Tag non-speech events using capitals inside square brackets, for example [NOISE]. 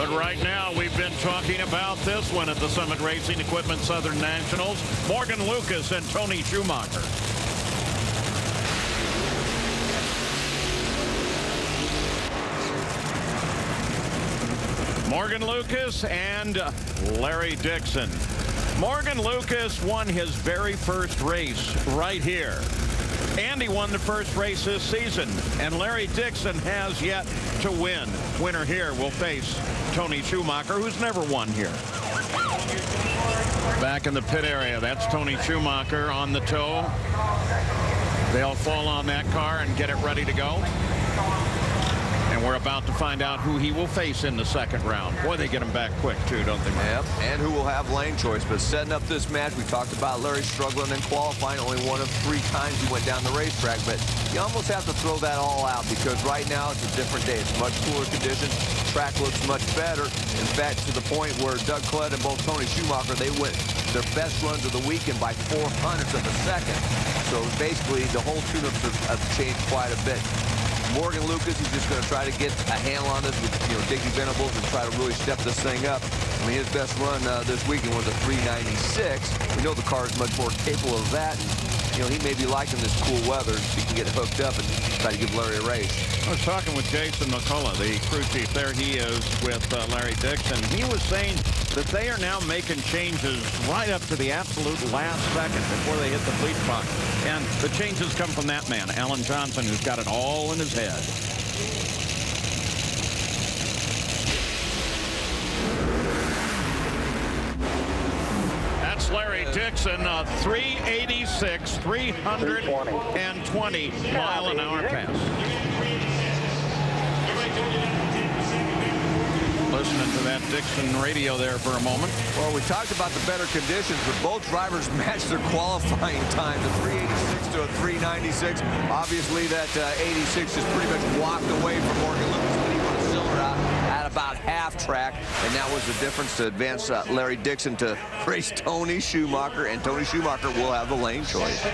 But right now, we've been talking about this one at the Summit Racing Equipment Southern Nationals. Morgan Lucas and Tony Schumacher. Morgan Lucas and Larry Dixon. Morgan Lucas won his very first race right here. Andy won the first race this season, and Larry Dixon has yet to win. Winner here will face Tony Schumacher, who's never won here. Back in the pit area, that's Tony Schumacher on the tow. They'll fall on that car and get it ready to go. And we're about to find out who he will face in the second round. Boy, they get him back quick, too, don't they? Yep, and who will have lane choice. But setting up this match, we talked about Larry struggling in qualifying. Only one of three times he went down the racetrack. But you almost have to throw that all out because right now it's a different day. It's much cooler conditions. Track looks much better. In fact, to the point where Doug Kalitta and both Tony Schumacher, they went their best runs of the weekend by four hundredths of a second. So basically, the whole tune-ups have, have changed quite a bit. Morgan Lucas, he's just going to try to get a handle on this with, you know, Dickie Venables and try to really step this thing up. I mean, his best run uh, this weekend was a 396. We know the car is much more capable of that. And, you know, he may be liking this cool weather he can get hooked up and try to give Larry a race. I was talking with Jason McCulloch, the crew chief. There he is with uh, Larry Dixon. He was saying that they are now making changes right up to the absolute last second before they hit the bleach box. And the changes come from that man, Alan Johnson, who's got it all in his head. Larry Dixon, a 386, 320 mile an hour pass. Listening to that Dixon radio there for a moment. Well, we talked about the better conditions, but both drivers [LAUGHS] matched their qualifying time, the 386 to a 396. Obviously, that uh, 86 is pretty much walked away from Morgan Lucas about half track, and that was the difference to advance uh, Larry Dixon to [LAUGHS] race Tony Schumacher, and Tony Schumacher will have the lane choice.